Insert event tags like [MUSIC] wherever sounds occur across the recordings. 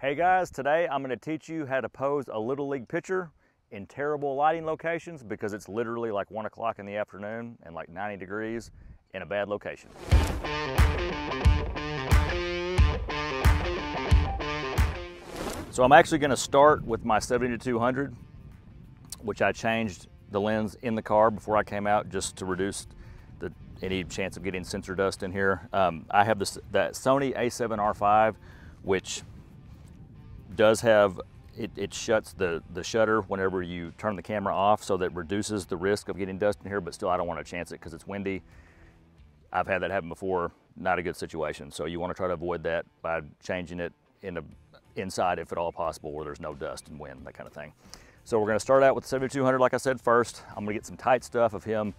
Hey guys, today I'm going to teach you how to pose a Little League pitcher in terrible lighting locations because it's literally like 1 o'clock in the afternoon and like 90 degrees in a bad location. So I'm actually going to start with my 70-200, which I changed the lens in the car before I came out just to reduce the, any chance of getting sensor dust in here. Um, I have this that Sony a7R5, which does have it, it, shuts the, the shutter whenever you turn the camera off so that reduces the risk of getting dust in here, but still I don't want to chance it because it's windy. I've had that happen before, not a good situation. So you want to try to avoid that by changing it in a, inside if at all possible where there's no dust and wind, that kind of thing. So we're going to start out with 70-200 like I said first. I'm going to get some tight stuff of him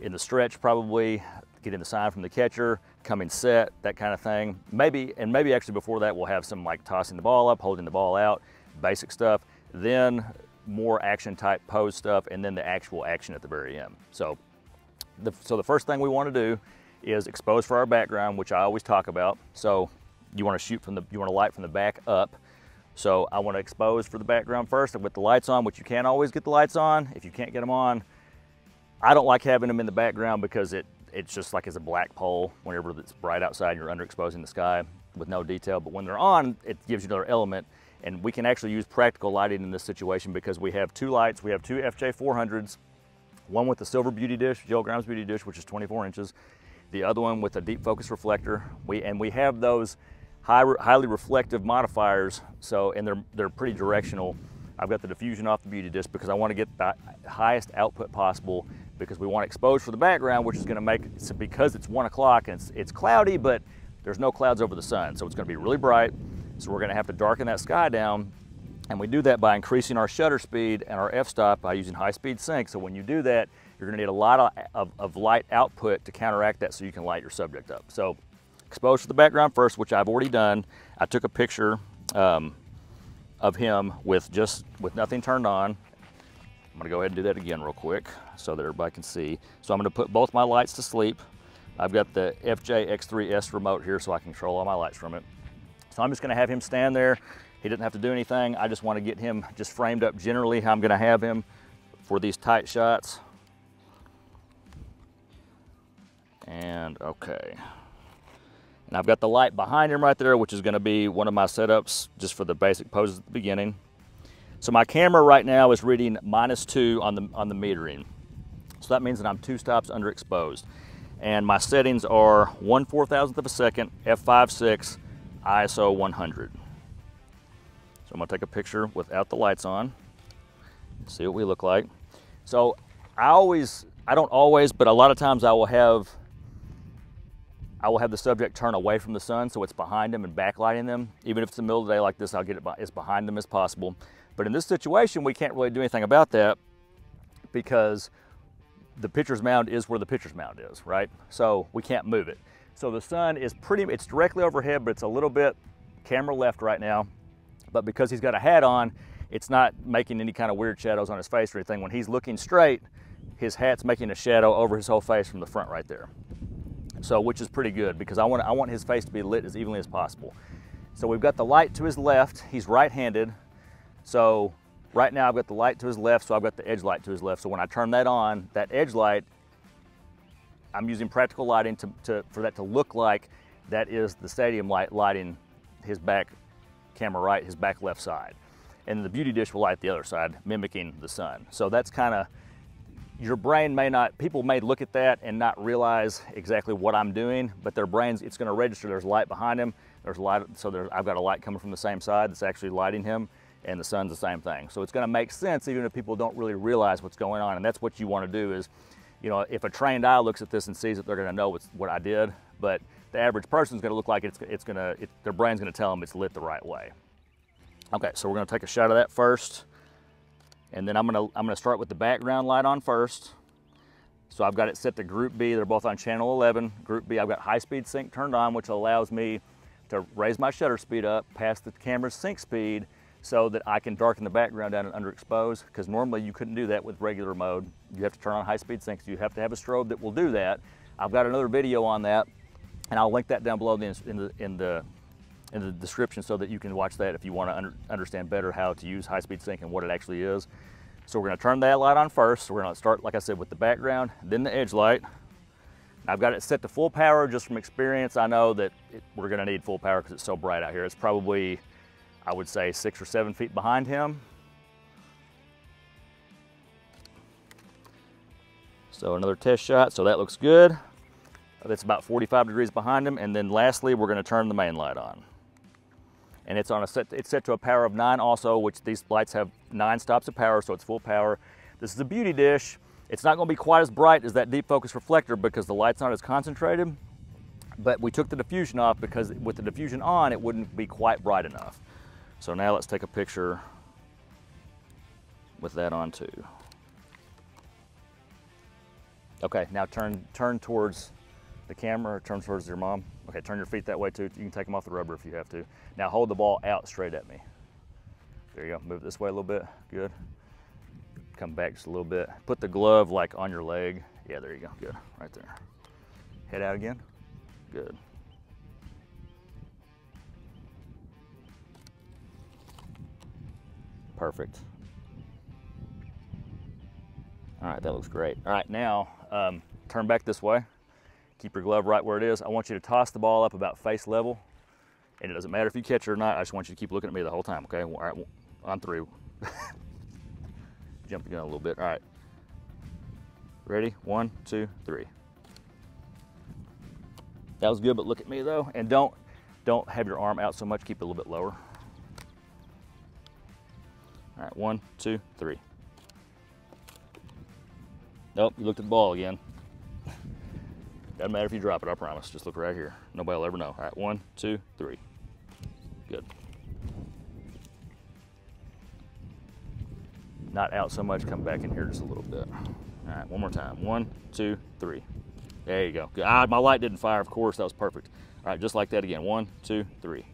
in the stretch probably, getting the sign from the catcher, coming set, that kind of thing. Maybe, and maybe actually before that we'll have some like tossing the ball up, holding the ball out, basic stuff. Then more action type pose stuff and then the actual action at the very end. So the, so the first thing we want to do is expose for our background, which I always talk about. So you want to shoot from the, you want to light from the back up. So I want to expose for the background first with the lights on, which you can't always get the lights on. If you can't get them on, I don't like having them in the background because it it's just like as a black pole whenever it's bright outside and you're underexposing the sky with no detail. But when they're on, it gives you another element. And we can actually use practical lighting in this situation because we have two lights. We have two FJ400s, one with the silver beauty dish, Joel Grimes beauty dish, which is 24 inches. The other one with a deep focus reflector. We And we have those high, highly reflective modifiers. So, and they're, they're pretty directional. I've got the diffusion off the beauty dish because I want to get the highest output possible because we want exposed for the background, which is going to make, so because it's one o'clock and it's, it's cloudy, but there's no clouds over the sun. So it's going to be really bright. So we're going to have to darken that sky down. And we do that by increasing our shutter speed and our f-stop by using high-speed sync. So when you do that, you're going to need a lot of, of, of, light output to counteract that so you can light your subject up. So expose for the background first, which I've already done. I took a picture um, of him with just with nothing turned on I'm gonna go ahead and do that again real quick so that everybody can see. So I'm gonna put both my lights to sleep. I've got the FJ X3S remote here so I can control all my lights from it. So I'm just gonna have him stand there. He doesn't have to do anything. I just wanna get him just framed up generally how I'm gonna have him for these tight shots. And okay. And I've got the light behind him right there, which is gonna be one of my setups just for the basic poses at the beginning. So my camera right now is reading minus two on the, on the metering. So that means that I'm two stops underexposed. And my settings are 1 4 thousandth of a second, f5.6, ISO 100. So I'm gonna take a picture without the lights on, see what we look like. So I always, I don't always, but a lot of times I will have I will have the subject turn away from the sun so it's behind them and backlighting them. Even if it's the middle of the day like this, I'll get it as behind them as possible. But in this situation, we can't really do anything about that because the pitcher's mound is where the pitcher's mound is, right? So we can't move it. So the sun is pretty, it's directly overhead, but it's a little bit camera left right now. But because he's got a hat on, it's not making any kind of weird shadows on his face or anything. When he's looking straight, his hat's making a shadow over his whole face from the front right there. So, which is pretty good because I want, I want his face to be lit as evenly as possible. So we've got the light to his left. He's right-handed. So right now I've got the light to his left, so I've got the edge light to his left. So when I turn that on, that edge light, I'm using practical lighting to, to, for that to look like that is the stadium light lighting his back camera right, his back left side. And the beauty dish will light the other side, mimicking the sun. So that's kind of, your brain may not, people may look at that and not realize exactly what I'm doing, but their brains, it's gonna register there's light behind him, there's light, so I've got a light coming from the same side that's actually lighting him and the sun's the same thing. So it's gonna make sense even if people don't really realize what's going on. And that's what you wanna do is, you know, if a trained eye looks at this and sees it, they're gonna know what's, what I did, but the average person's gonna look like it's, it's gonna, it, their brain's gonna tell them it's lit the right way. Okay, so we're gonna take a shot of that first. And then I'm gonna, I'm gonna start with the background light on first. So I've got it set to group B. They're both on channel 11. Group B, I've got high speed sync turned on, which allows me to raise my shutter speed up past the camera's sync speed so that I can darken the background down and underexpose because normally you couldn't do that with regular mode. You have to turn on high speed sync, you have to have a strobe that will do that. I've got another video on that and I'll link that down below in the, in the, in the description so that you can watch that if you want to under, understand better how to use high-speed sync and what it actually is. So we're going to turn that light on first. So we're going to start, like I said, with the background, then the edge light. I've got it set to full power just from experience. I know that it, we're going to need full power because it's so bright out here. It's probably, I would say, six or seven feet behind him. So another test shot, so that looks good. That's about 45 degrees behind him. And then lastly, we're gonna turn the main light on. And it's on a set, it's set to a power of nine also, which these lights have nine stops of power, so it's full power. This is a beauty dish. It's not gonna be quite as bright as that deep focus reflector because the light's not as concentrated, but we took the diffusion off because with the diffusion on, it wouldn't be quite bright enough. So now let's take a picture with that on too. Okay, now turn, turn towards the camera, turn towards your mom. Okay, turn your feet that way too. You can take them off the rubber if you have to. Now hold the ball out straight at me. There you go, move this way a little bit, good. Come back just a little bit. Put the glove like on your leg. Yeah, there you go, good, right there. Head out again, good. Perfect. All right, that looks great. All right, now um, turn back this way. Keep your glove right where it is. I want you to toss the ball up about face level. And it doesn't matter if you catch it or not. I just want you to keep looking at me the whole time, okay? All right, on through. [LAUGHS] Jump the gun a little bit. All right. Ready? One, two, three. That was good, but look at me though. And don't, don't have your arm out so much. Keep it a little bit lower. All right, one, two, three. Nope, you looked at the ball again. Doesn't matter if you drop it, I promise. Just look right here. Nobody will ever know. All right, one, two, three. Good. Not out so much, come back in here just a little bit. All right, one more time. One, two, three. There you go. Ah, my light didn't fire, of course. That was perfect. All right, just like that again. One, two, three.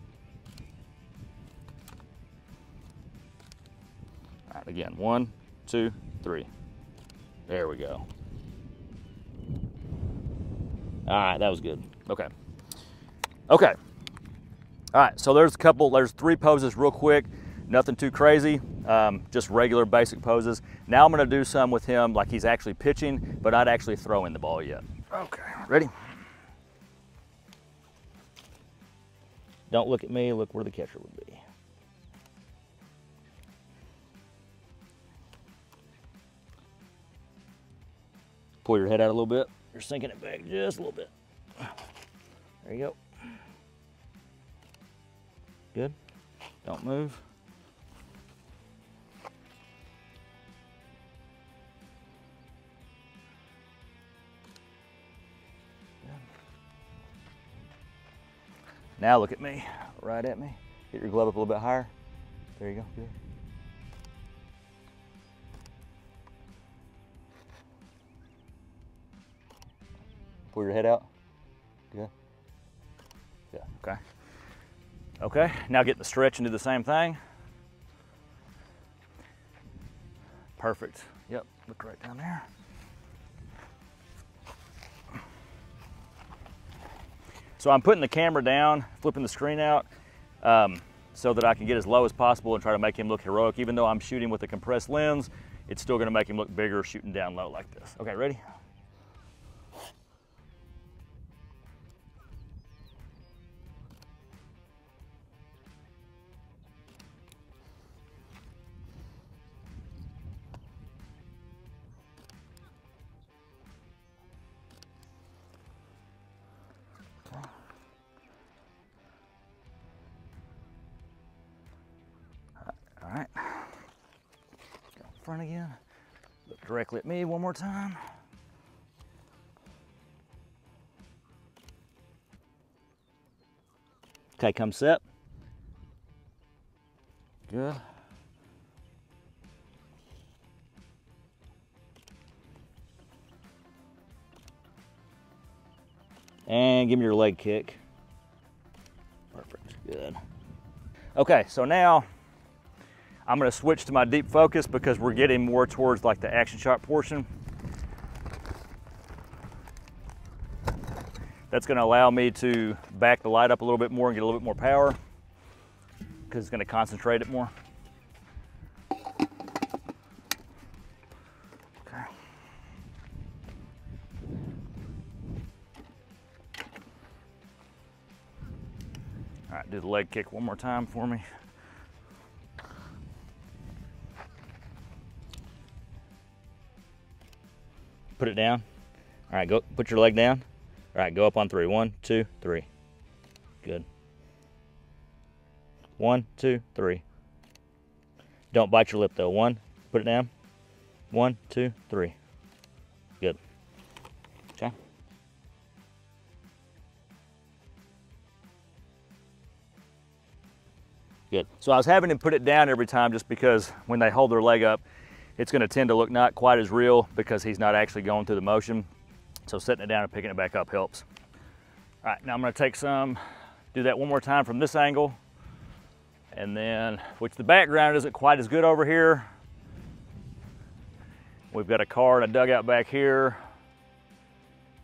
Right, again. One, two, three. There we go. All right, that was good. Okay. Okay. All right, so there's a couple, there's three poses real quick, nothing too crazy, um, just regular basic poses. Now I'm gonna do some with him like he's actually pitching, but not actually throwing the ball yet. Okay, ready? Don't look at me, look where the catcher would be. Pull your head out a little bit. You're sinking it back just a little bit. There you go. Good. Don't move. Now look at me, right at me. Get your glove up a little bit higher. There you go, good. Pull your head out. Good. Yeah, okay. Okay, now get the stretch and do the same thing. Perfect. Yep, look right down there. So I'm putting the camera down, flipping the screen out um, so that I can get as low as possible and try to make him look heroic. Even though I'm shooting with a compressed lens, it's still gonna make him look bigger shooting down low like this. Okay, ready? Front again. Look directly at me one more time. Okay, come set. Good. And give me your leg kick. Perfect, good. Okay, so now I'm gonna switch to my deep focus because we're getting more towards like the action shot portion. That's gonna allow me to back the light up a little bit more and get a little bit more power because it's gonna concentrate it more. Okay. All right, do the leg kick one more time for me. Put it down. All right, go put your leg down. All right, go up on three. One, two, three. Good. One, two, three. Don't bite your lip though. One, put it down. One, two, three. Good. Okay. Good. So I was having him put it down every time just because when they hold their leg up, it's gonna tend to look not quite as real because he's not actually going through the motion. So setting it down and picking it back up helps. All right, now I'm gonna take some, do that one more time from this angle. And then, which the background isn't quite as good over here. We've got a car and a dugout back here.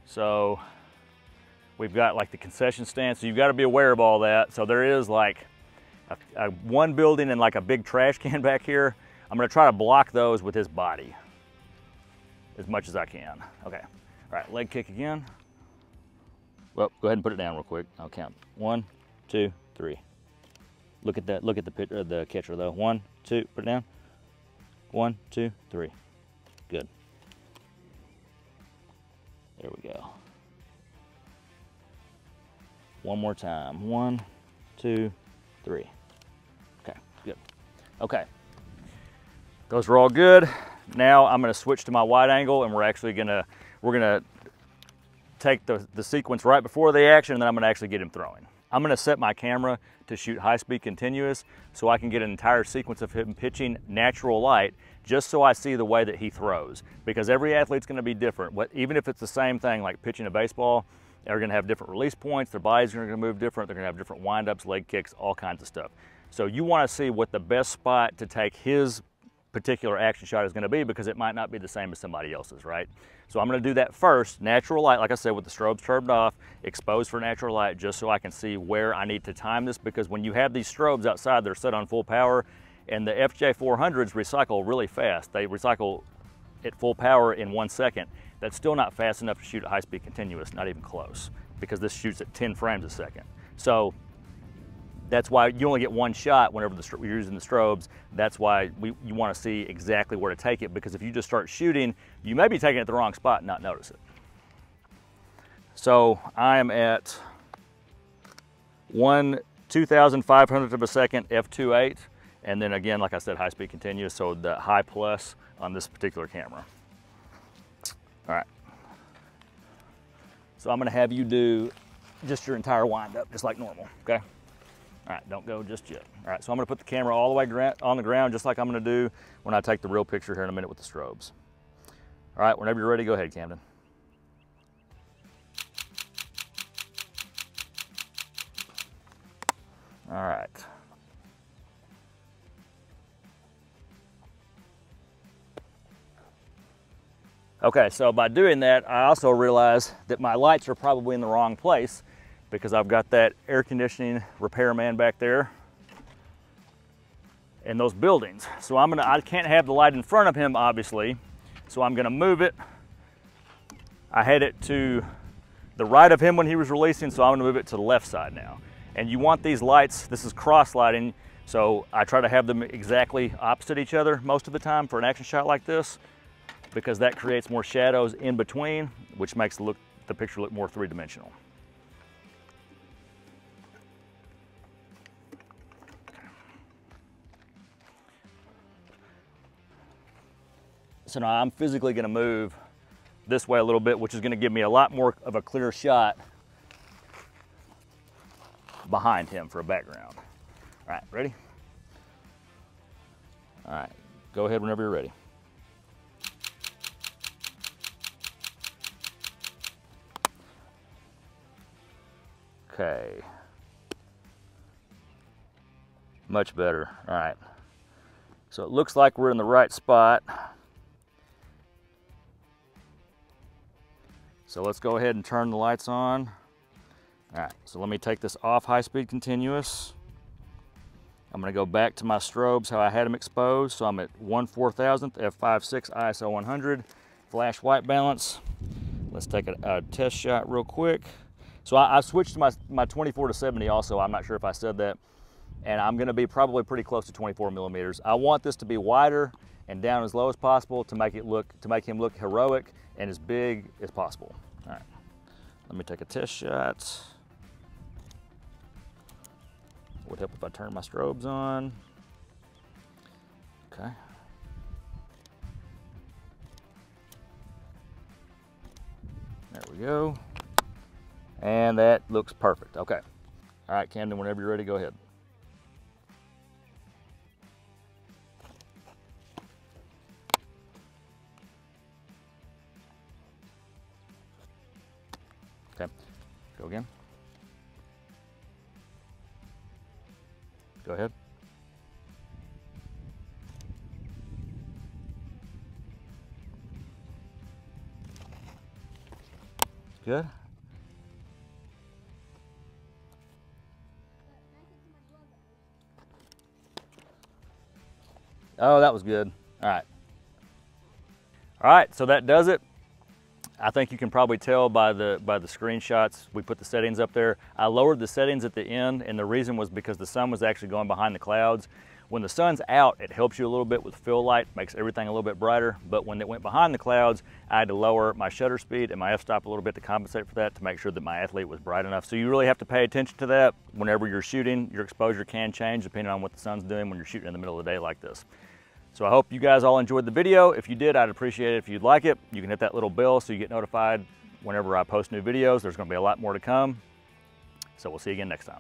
So we've got like the concession stand. So you've got to be aware of all that. So there is like a, a one building and like a big trash can [LAUGHS] back here. I'm gonna try to block those with his body as much as I can. Okay, all right, leg kick again. Well, go ahead and put it down real quick. I'll count. One, two, three. Look at that, look at the, pit, uh, the catcher though. One, two, put it down. One, two, three. Good. There we go. One more time. One, two, three. Okay, good. Okay, those were all good. Now I'm gonna switch to my wide angle and we're actually gonna, we're gonna take the, the sequence right before the action and then I'm gonna actually get him throwing. I'm gonna set my camera to shoot high speed continuous so I can get an entire sequence of him pitching natural light just so I see the way that he throws. Because every athlete's gonna be different. What, even if it's the same thing like pitching a baseball, they're gonna have different release points, their bodies are gonna move different, they're gonna have different windups, leg kicks, all kinds of stuff. So you wanna see what the best spot to take his particular action shot is gonna be because it might not be the same as somebody else's, right? So I'm gonna do that first, natural light, like I said, with the strobes turned off, exposed for natural light, just so I can see where I need to time this because when you have these strobes outside, they're set on full power and the FJ400s recycle really fast. They recycle at full power in one second. That's still not fast enough to shoot at high speed continuous, not even close, because this shoots at 10 frames a second. So that's why you only get one shot whenever the, you're using the strobes. That's why we, you want to see exactly where to take it because if you just start shooting, you may be taking it the wrong spot and not notice it. So I am at one 2,500th of a second f2.8 and then again, like I said, high speed continuous, so the high plus on this particular camera. All right. So I'm gonna have you do just your entire windup, just like normal, okay? All right, don't go just yet. All right, so I'm gonna put the camera all the way on the ground, just like I'm gonna do when I take the real picture here in a minute with the strobes. All right, whenever you're ready, go ahead, Camden. All right. Okay, so by doing that, I also realized that my lights are probably in the wrong place because I've got that air conditioning repairman back there and those buildings. So I'm gonna, I can't have the light in front of him, obviously. So I'm gonna move it. I had it to the right of him when he was releasing, so I'm gonna move it to the left side now. And you want these lights, this is cross lighting, so I try to have them exactly opposite each other most of the time for an action shot like this, because that creates more shadows in between, which makes look, the picture look more three-dimensional. So now I'm physically gonna move this way a little bit, which is gonna give me a lot more of a clear shot behind him for a background. All right, ready? All right, go ahead whenever you're ready. Okay. Much better, all right. So it looks like we're in the right spot. So let's go ahead and turn the lights on. All right, so let me take this off high-speed continuous. I'm gonna go back to my strobes, how I had them exposed. So I'm at 1 4000th f5.6 ISO 100, flash white balance. Let's take a, a test shot real quick. So I, I, switched my, my 24 to 70 also. I'm not sure if I said that. And I'm gonna be probably pretty close to 24 millimeters. I want this to be wider and down as low as possible to make it look, to make him look heroic and as big as possible. Let me take a test shot. Would help if I turn my strobes on. Okay. There we go. And that looks perfect. Okay. All right, Camden, whenever you're ready, go ahead. Go again. Go ahead. Good. Oh, that was good. All right. All right, so that does it. I think you can probably tell by the by the screenshots. We put the settings up there. I lowered the settings at the end and the reason was because the sun was actually going behind the clouds. When the sun's out, it helps you a little bit with fill light, makes everything a little bit brighter. But when it went behind the clouds, I had to lower my shutter speed and my f-stop a little bit to compensate for that to make sure that my athlete was bright enough. So you really have to pay attention to that. Whenever you're shooting, your exposure can change depending on what the sun's doing when you're shooting in the middle of the day like this. So I hope you guys all enjoyed the video. If you did, I'd appreciate it if you'd like it. You can hit that little bell so you get notified whenever I post new videos. There's gonna be a lot more to come. So we'll see you again next time.